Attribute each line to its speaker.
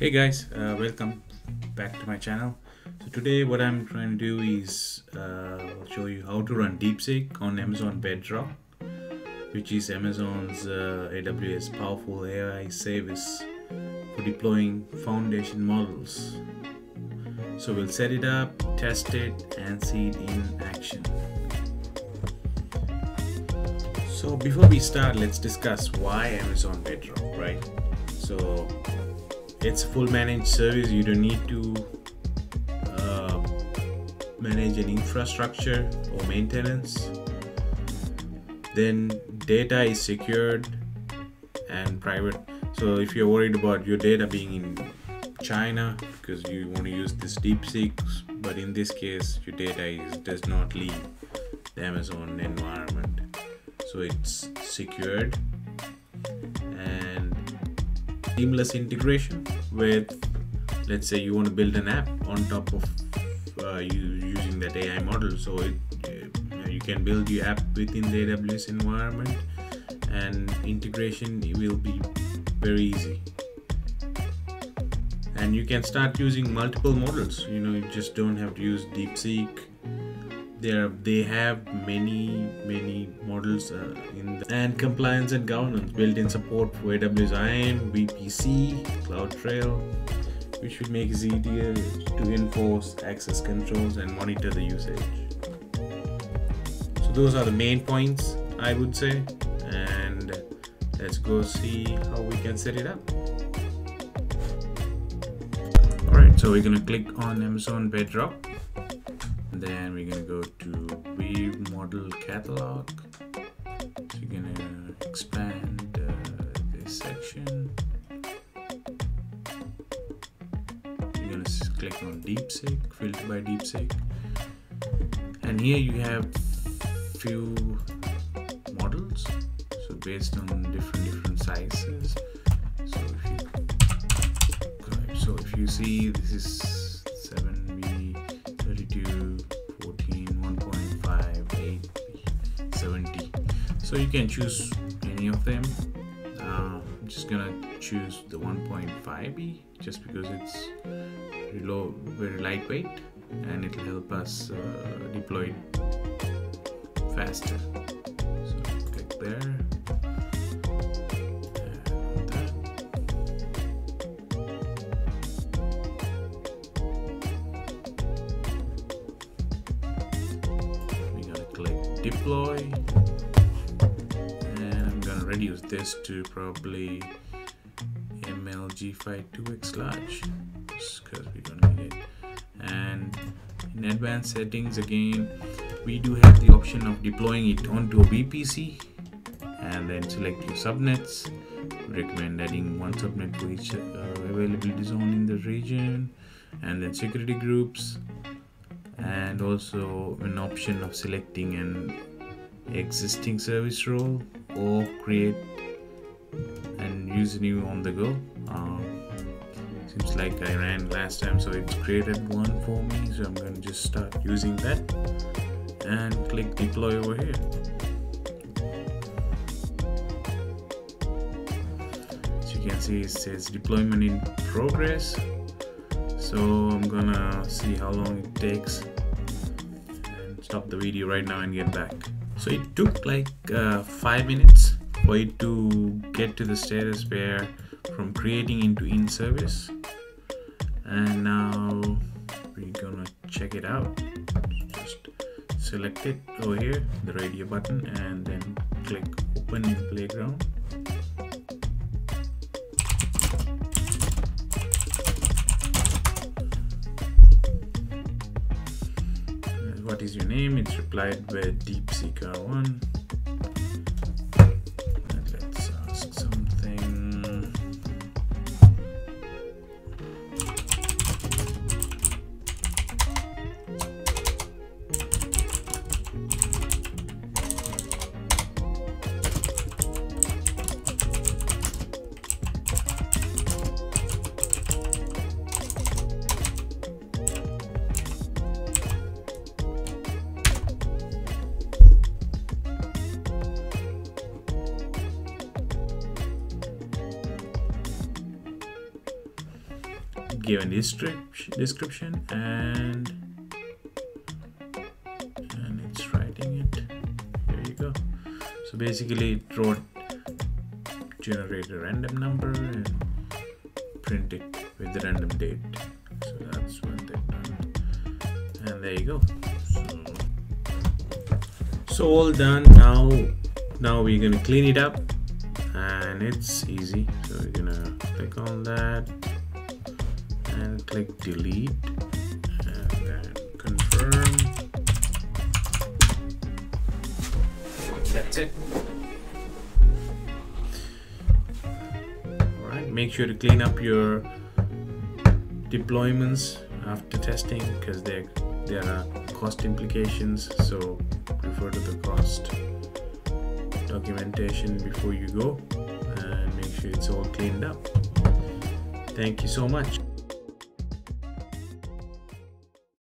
Speaker 1: hey guys uh, welcome back to my channel. So today what i'm trying to do is uh, show you how to run deepseek on amazon bedrock which is amazon's uh, aws powerful ai service for deploying foundation models. So we'll set it up test it and see it in action. So before we start let's discuss why amazon bedrock right? So it's full managed service. You don't need to uh, manage an infrastructure or maintenance. Then data is secured and private. So if you're worried about your data being in china because you want to use this deepseek but in this case your data is does not leave the amazon environment. So it's secured seamless integration with let's say you want to build an app on top of uh, you using that AI model. So it, uh, you can build your app within the AWS environment and integration will be very easy. And you can start using multiple models. You know you just don't have to use DeepSeek there they have many many models uh, in the, and compliance and governance built-in support for aws IAM vpc cloudtrail which will make it easier to enforce access controls and monitor the usage. So those are the main points i would say and let's go see how we can set it up. All right so we're gonna click on amazon bedrock then we're gonna go to view model catalog. So you're gonna expand uh, this section. You're gonna click on deepseek filter by deepseek. And here you have few models so based on different different sizes. So if you so if you see this is so you can choose any of them. Uh, I'm just gonna choose the 1.5b just because it's low very lightweight and it'll help us uh, deploy faster. So click there. We're gonna click deploy reduce this to probably MLG5 2x large because we don't need it. And in advanced settings again we do have the option of deploying it onto a VPC and then select your subnets. Recommend adding one subnet for each uh, availability zone in the region and then security groups. And also an option of selecting an existing service role or create and use new on the go. Um, seems like I ran last time so it's created one for me so I'm going to just start using that and click deploy over here. So you can see it says deployment in progress. So I'm gonna see how long it takes and stop the video right now and get back so it took like uh, five minutes for it to get to the status where from creating into in service and now we're gonna check it out. Just select it over here the radio button and then click open in playground what is your name? It's replied with deepseek r1 and given description description and and it's writing it. There you go. So basically it wrote generate a random number and print it with the random date. So that's what they've done. And there you go. So, so all done. Now now we're gonna clean it up and it's easy. So we're gonna click on that and click delete and then confirm. That's it. All right make sure to clean up your deployments after testing because there there are cost implications so refer to the cost documentation before you go and make sure it's all cleaned up. Thank you so much